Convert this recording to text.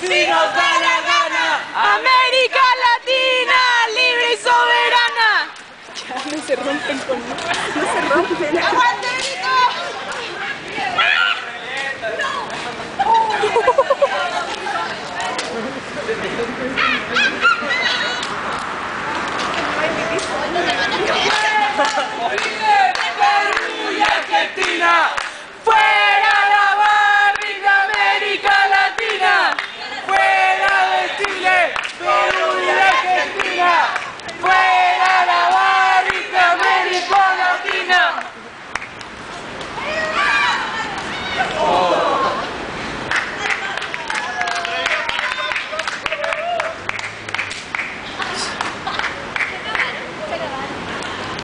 Si nos da la gana, América Latina, libre y soberana. Ya no se rompen con no se rompen. ¡Aguante, Nico! ¡No! ¡Ah!